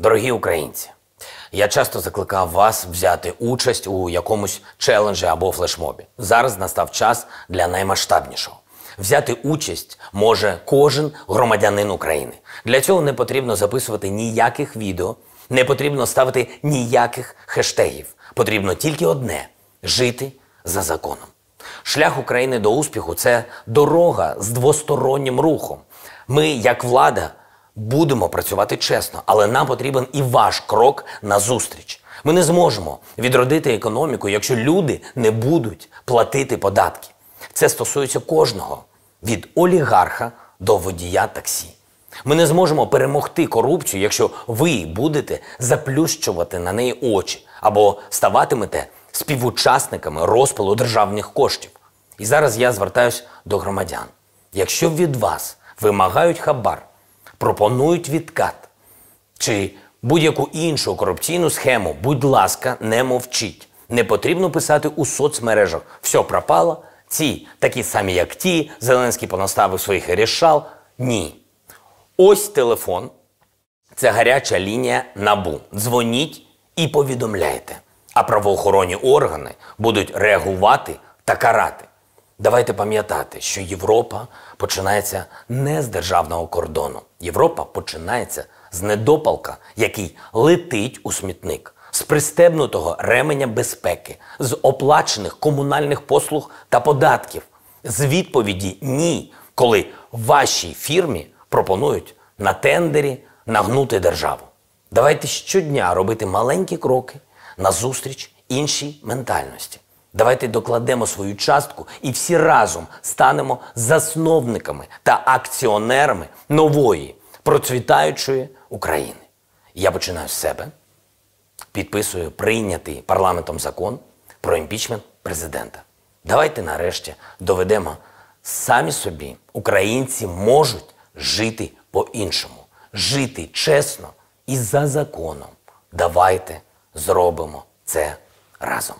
Дорогі українці, я часто закликав вас взяти участь у якомусь челенджі або флешмобі. Зараз настав час для наймасштабнішого. Взяти участь може кожен громадянин України. Для цього не потрібно записувати ніяких відео, не потрібно ставити ніяких хештегів. Потрібно тільки одне жити за законом. Шлях України до успіху це дорога з двостороннім рухом. Ми, як влада, будемо працювати чесно, але нам потрібен і ваш крок назустріч. Ми не зможемо відродити економіку, якщо люди не будуть платити податки. Це стосується кожного від олігарха до водія таксі. Ми не зможемо перемогти корупцію, якщо ви будете заплющувати на неї очі або ставатимете співучасниками розпилу державних коштів. І зараз я звертаюся до громадян. Якщо від вас вимагають хабар, пропонують відкат чи будь-яку іншу корупційну схему, будь ласка, не мовчіть. Не потрібно писати у соцмережах все пропало. Ці такі самі, як ті, Зеленський понаставив своїх рішал. Ні. Ось телефон. Це гаряча лінія набу. Дзвоніть і повідомляйте. А правоохоронні органи будуть реагувати та карати. Давайте пам'ятати, що Європа починається не з державного кордону. Європа починається з недопалка, який летить у смітник, з пристебнутого ременя безпеки, з оплачених комунальних послуг та податків, з відповіді ні, коли вашій фірмі пропонують на тендері нагнути державу. Давайте щодня робити маленькі кроки назустріч іншій ментальності. Давайте докладемо свою частку і всі разом станемо засновниками та акціонерами нової процвітаючої України. Я починаю з себе, підписую прийнятий парламентом закон про імпічмент президента. Давайте нарешті доведемо самі собі, українці можуть жити по-іншому, жити чесно і за законом. Давайте зробимо це разом.